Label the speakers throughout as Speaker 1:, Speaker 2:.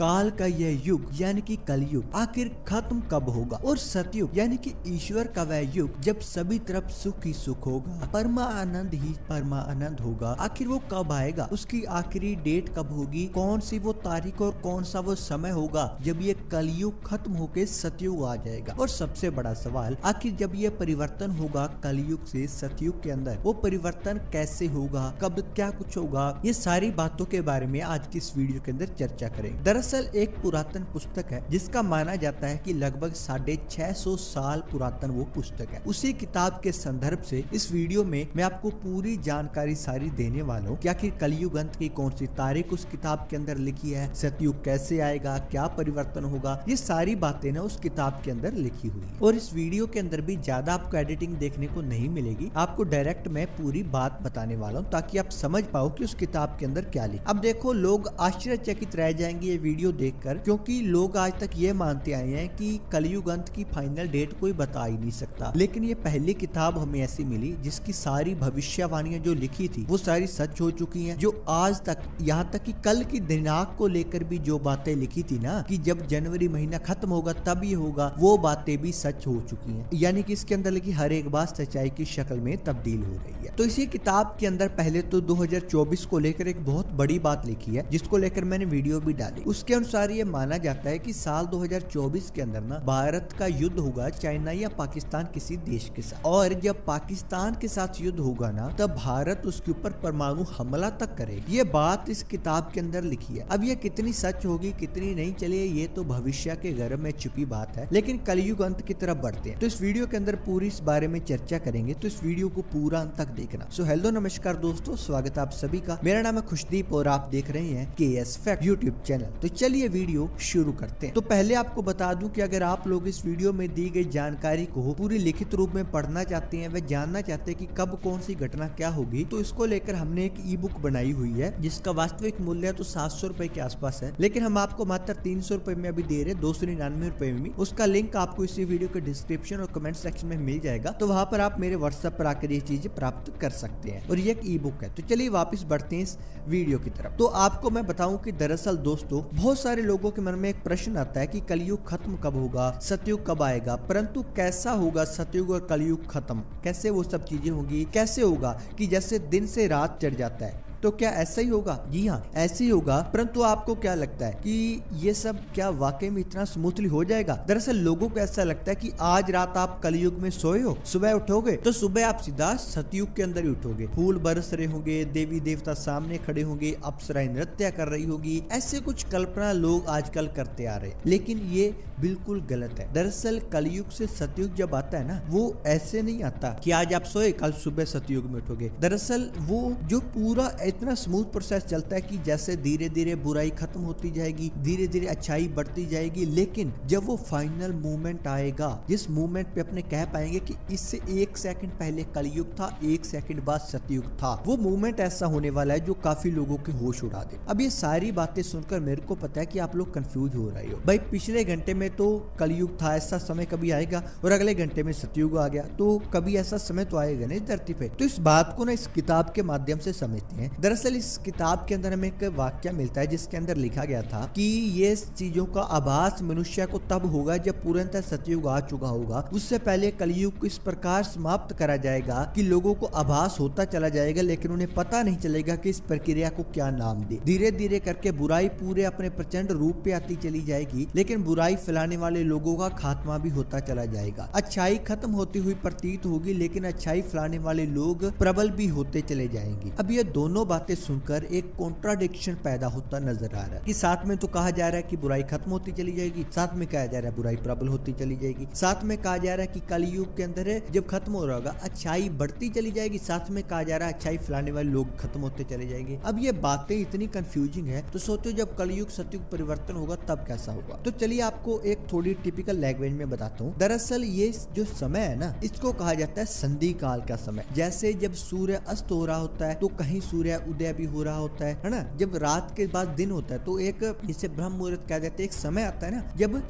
Speaker 1: काल का यह युग, यानी कि कलयुग, आखिर खत्म कब होगा? और सतयुग, यानी कि ईश्वर का वह युग, जब सभी तरफ़ सुख ही सुख होगा। परमा आनंद ही परमा आनंद होगा। आखिर वो कब आएगा? उसकी आखिरी डेट कब होगी? कौन सी वो तारीख और कौन सा वो समय होगा? जब ये कलयुग खत्म होके सतयुग आ जाएगा। और सबसे बड़ा सवाल, आखिर जब ये परिवर्तन होगा कलयुग से सतयुग के अंदर, वो परिवर्तन कैसे होगा? कब क्या कुछ होगा? ये सारी बातों के बारे में आज की इस वीडियो के अंदर चर्चा करेंगे। दरअसल एक पुरातन पुस्तक है, जिसका माना जाता है कि लगभग साढ़े छह सौ साल पुरातन वो पुस्तक है। उसी किताब के संदर्भ से इस वीडियो में मैं आपको पूरी जानकारी सारी देने वाला हूँ कि आखिर कलयुग अंत की कौन सी तारीख उस किताब के अंदर लिखी है, सतयुग कैसे आएगा, क्या परिवर्तन होगा, ये सारी बातें ना उस किताब के अंदर लिखी हुई और इस वीडियो के अंदर भी ज़्यादा आपको एडिटिंग देखने को नहीं मिलेगी, आपको डायरेक्ट मैं पूरी बात बताने वाला हूँ, ताकि आप समझ पाओ कि उस किताब के अंदर क्या लिखा अब देखो, लोग आश्चर्यचकित रह जाएँगे ये वीडियो देखकर, क्योंकि लोग आज तक ये मानते आए हैं कि कलयुग अंत की फाइनल डेट कोई बता ही नहीं सकता। लेकिन ये पहली किताब हमें ऐसी मिली, जिसकी सारी भविष्यवाणियाँ जो लिखी थी, वो सारी सच हो चुकी हैं। जो आज तक, यहाँ तक कि कल की दिनांक को लेकर भी जो बातें लिखी थी ना, कि जब जनवरी महीना खत्म होगा, तब ये होगा, वो बातें भी सच हो चुकी हैं। यानी कि इसके अंदर लिखी हर एक बात सच्चाई की शक्ल में तब्दील हो रही है। तो इसी किताब के अंदर पहले तो 2024 को लेकर एक बहुत बड़ी बात लिखी है, जिसको लेकर मैंने वीडियो भी डाली। उसके अनुसार ये माना जाता है कि साल 2024 के अंदर ना भारत का युद्ध होगा, चाइना या पाकिस्तान किसी देश के साथ। और जब पाकिस्तान के साथ युद्ध होगा ना, तब भारत उसके ऊपर परमाणु हमला तक करेगा। ये बात इस किताब के अंदर लिखी है। अब ये कितनी सच होगी, कितनी नहीं, चलिए ये तो भविष्य के गर्भ में छुपी बात है। लेकिन कलयुग अंत की तरफ़ बढ़ते हैं। तो इस वीडियो के अंदर पूरी इस बारे में चर्चा करेंगे। तो इस वीडियो को पूरा अंत तक देखना। सो हेलो, नमस्कार दोस्तों, स्वागत है आप सभी का। मेरा नाम है खुशदीप और आप देख रहे हैं के एस फैक्ट यूट्यूब चैनल। तो चलिए वीडियो शुरू करते हैं। तो पहले आपको बता दूँ कि अगर आप लोग इस वीडियो में दी गई जानकारी को पूरी लिखित रूप में पढ़ना चाहते हैं, व जानना चाहते हैं कि कब कौन सी घटना क्या होगी तो इसको लेकर हमने एक ई बुक बनाई हुई है, जिसका वास्तविक मूल्य तो सात सौ रूपए के आसपास है। लेकिन हम आपको मात्र तीन सौ रूपए में अभी दे रहे दो सौ निन्यानवे रूपए में उसका लिंक आपको इसी वीडियो के डिस्क्रिप्शन और कमेंट सेक्शन में मिल जाएगा तो वहाँ पर आप मेरे व्हाट्सएप पर आकर ये चीज़ें प्राप्त कर सकते हैं। और ये एक ई बुक है। तो चलिए वापिस बढ़ते हैं इस वीडियो की तरफ़। तो आपको मैं बताऊँ की दरअसल दोस्तों बहुत सारे लोगों के मन में एक प्रश्न आता है कि कलयुग खत्म कब होगा, सतयुग कब आएगा? परंतु कैसा होगा सतयुग और कलयुग खत्म? कैसे वो सब चीज़ें होगी? कैसे होगा कि जैसे दिन से रात चढ़ जाता है? तो क्या ऐसा ही होगा? जी हाँ ऐसे ही होगा। परंतु आपको क्या लगता है कि ये सब क्या वाकई में इतना स्मूथली हो जाएगा? दरअसल लोगों को ऐसा लगता है कि आज रात आप कलयुग में सोए हो, सुबह उठोगे तो सुबह आप सीधा सतयुग के अंदर ही उठोगे। फूल बरस रहे होंगे, देवी देवता सामने खड़े होंगे, अप्सराएँ नृत्य कर रही होगी, ऐसे कुछ कल्पना लोग आजकल करते आ रहे लेकिन ये बिल्कुल गलत है। दरअसल कलयुग से सतयुग जब आता है ना, वो ऐसे नहीं आता कि आज आप सोए, कल सुबह सतयुग में उठोगे। दरअसल वो जो पूरा इतना स्मूथ प्रोसेस चलता है कि जैसे धीरे धीरे बुराई खत्म होती जाएगी धीरे धीरे अच्छाई बढ़ती जाएगी, लेकिन जब वो फाइनल मूवमेंट आएगा, जिस मूवमेंट पे अपने कह पाएँगे कि इससे एक सेकंड पहले कलयुग था, एक सेकंड बाद सतयुग था, वो मूवमेंट ऐसा होने वाला है जो काफ़ी लोगों के होश उड़ा दे। अब ये सारी बातें सुनकर मेरे को पता है कि आप लोग कंफ्यूज हो रहे हो। भाई, पिछले घंटे में तो कलयुग था, ऐसा समय कभी आएगा और अगले घंटे में सतयुग आ गया तो कभी ऐसा समय तो आएगा नहीं धरती पे। तो इस बात को ना इस किताब के माध्यम से समझते हैं। दरअसल इस किताब के अंदर हमें एक वाक्य मिलता है, जिसके अंदर लिखा गया था कि ये चीज़ों का आभास मनुष्य को तब होगा जब पूर्णतः सतयुग आ चुका होगा। उससे पहले कलयुग को इस प्रकार समाप्त करा जाएगा कि लोगों को आभास होता चला जाएगा, लेकिन उन्हें पता नहीं चलेगा कि इस प्रक्रिया को क्या नाम दे। धीरे धीरे करके बुराई पूरे अपने प्रचंड रूप पे आती चली जाएगी, लेकिन बुराई फैलाने वाले लोगों का खात्मा भी होता चला जाएगा। अच्छाई खत्म होती हुई प्रतीत होगी, लेकिन अच्छाई फैलाने वाले लोग प्रबल भी होते चले जाएँगे। अब ये दोनों बातें सुनकर एक कॉन्ट्राडिक्शन पैदा होता नज़र आ रहा है। कि साथ में तो कहा जा रहा है कि बुराई खत्म होती चली जाएगी, साथ में कहा जा रहा है बुराई प्रबल होती चली जाएगी। साथ में कहा जा रहा है कि कलयुग के अंदर जब खत्म हो रहा अच्छाई बढ़ती चली जाएगी। साथ में कहा जा रहा है अच्छाई फैलाने वाले लोग खत्म होते चले जाएँगे। अब ये बातें इतनी कंफ्यूजिंग है तो सोचो जब कलयुग सतयुग परिवर्तन होगा, तब कैसा होगा? तो चलिए आपको एक थोड़ी टिपिकल लैंग्वेज में बताता हूँ। दरअसल ये जो समय है ना, इसको कहा जाता है संधि काल का समय। जैसे जब सूर्य अस्त हो रहा होता है तो कहीं सूर्य उदय भी हो रहा होता है है ना? जब रात के बाद दिन होता है तो एक जिसे ब्रह्म मुहूर्त कह देते एक समय आता है ना, जब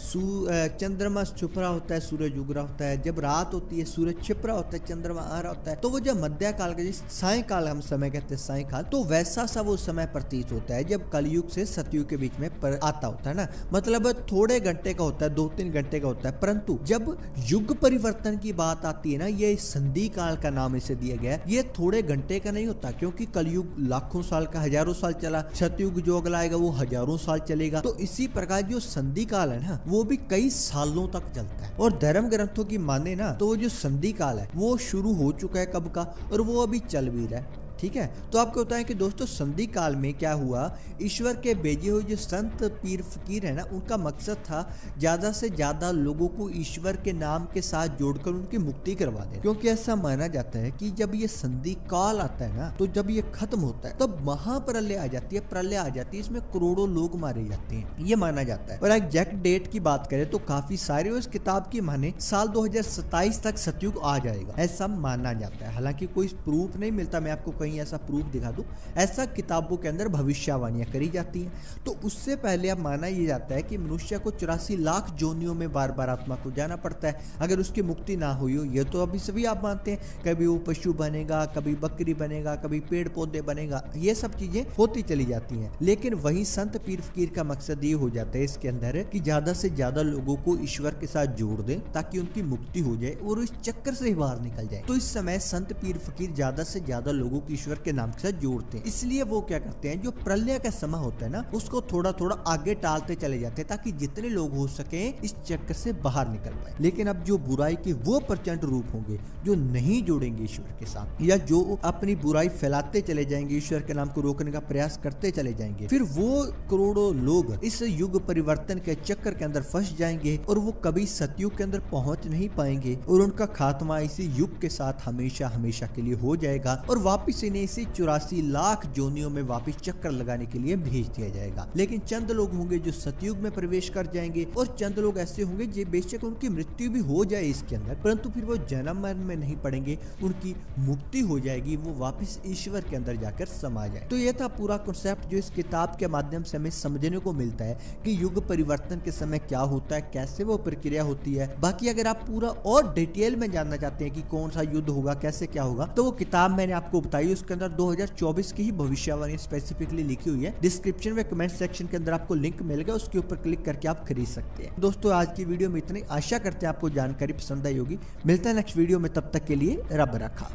Speaker 1: चंद्रमा छुप रहा होता है, सूरज उग रहा होता है। जब रात होती है, सूरज छिप रहा होता है, चंद्रमा आ रहा होता है तो वो जब मध्य काल का सायकाल हम समय कहते हैं, सायकाल तो वैसा सा वो समय प्रतीत होता है, जब कलयुग से सतयुग के बीच में आता होता है ना? मतलब थोड़े घंटे का होता है, दो तीन घंटे का होता है, परंतु जब युग परिवर्तन की बात आती है ना, ये संधि काल का नाम इसे दिया गया ये थोड़े घंटे का नहीं होता, क्योंकि कलयुग लाखों साल का, हज़ारों साल चला सतयुग जो अगला आएगा वो हज़ारों साल चलेगा। तो इसी प्रकार जो संधि काल है ना, वो भी कई सालों तक चलता है। और धर्म ग्रंथों की माने ना तो वो जो संधि काल है, वो शुरू हो चुका है कब का? और वो अभी चल भी रहा है। ठीक है? तो आपको बताएँ कि दोस्तों, संधि काल में क्या हुआ? ईश्वर के भेजे हुए जो संत पीर फकीर है ना, उनका मकसद था ज़्यादा से ज़्यादा लोगों को ईश्वर के नाम के साथ जोड़कर उनकी मुक्ति करवा दे क्योंकि ऐसा माना जाता है कि जब ये संधि काल आता है ना तो जब ये खत्म होता है, तब तो महाप्रलय आ जाती है, प्रलय आ जाती है, इसमें करोड़ों लोग मारे जाते हैं। ये माना जाता है। और एग्जैक्ट डेट की बात करें तो काफ़ी सारे उस किताब की माने साल दो हज़ार सताइस तक सतयुग आ जाएगा। ऐसा माना जाता है। हालाँकि कोई प्रूफ नहीं मिलता, मैं आपको कहीं कहीं ऐसा प्रूफ दिखा दूँ, ऐसा किताबों के अंदर भविष्यवाणियाँ करी जाती हैं। तो उससे पहले अब माना यह जाता है कि मनुष्य को चौरासी लाख जोनियों में बार बार आत्मा को जाना पड़ता है। अगर उसकी मुक्ति ना हुई हो, ये तो अभी सभी आप मानते हैं, कभी वो पशु बनेगा, कभी बकरी बनेगा, कभी पेड़ पौधे बनेगा, ये सब चीज़ें होती चली जाती हैं। लेकिन वही संत पीर फकीर का मकसद ये हो जाता है इसके अंदर कि ज़्यादा से ज़्यादा लोगों को ईश्वर के साथ जोड़ दे, ताकि उनकी मुक्ति हो जाए और इस चक्कर से बाहर निकल जाए। तो इस समय संत पीर फकीर ज़्यादा से ज़्यादा लोगों की ईश्वर के नाम के साथ जोड़ते हैं। इसलिए वो क्या करते हैं, जो प्रलय का समय होता है ना, उसको थोड़ा थोड़ा आगे टालते चले जाते हैं ताकि जितने लोग हो सके, इस चक्कर से बाहर निकल पाए। लेकिन अब जो बुराई के वो प्रचंड रूप होंगे, जो नहीं जोड़ेंगे ईश्वर के साथ, या जो अपनी बुराई फैलाते चले जाएँगे, ईश्वर के नाम को रोकने का प्रयास करते चले जाएँगे, फिर वो करोड़ों लोग इस युग परिवर्तन के चक्कर के अंदर फंस जाएँगे और वो कभी सतयुग के अंदर पहुँच नहीं पाएँगे और उनका खात्मा इसी युग के साथ हमेशा हमेशा के लिए हो जाएगा और वापिस इन्हें इसी चौरासी लाख जोनियों में वापिस चक्कर लगाने के लिए भेज दिया जाएगा। लेकिन चंद लोग होंगे जो सतयुग में प्रवेश कर जाएँगे और चंद लोग ऐसे होंगे जो बेशक उनकी मृत्यु भी हो जाए इसके अंदर, परंतु फिर वो जन्म मरण में नहीं पड़ेंगे। उनकी मुक्ति हो जाएगी, वो वापिस ईश्वर के अंदर जाकर समा जाए। तो ये था पूरा कॉन्सेप्ट जो इस किताब के माध्यम से हमें समझने को मिलता है कि युग परिवर्तन के समय क्या होता है, कैसे वो प्रक्रिया होती है। बाकी अगर आप पूरा और डिटेल में जानना चाहते हैं कि कौन सा युद्ध होगा, कैसे क्या होगा तो वो किताब मैंने आपको बताई उसके अंदर 2024 की ही भविष्यवाणी स्पेसिफिकली लिखी हुई है। डिस्क्रिप्शन में कमेंट सेक्शन के अंदर आपको लिंक मिलेगा, उसके ऊपर क्लिक करके आप खरीद सकते हैं। दोस्तों, आज की वीडियो में इतनी आशा करते हैं आपको जानकारी पसंद आई होगी। मिलता है नेक्स्ट वीडियो में, तब तक के लिए रब रखा।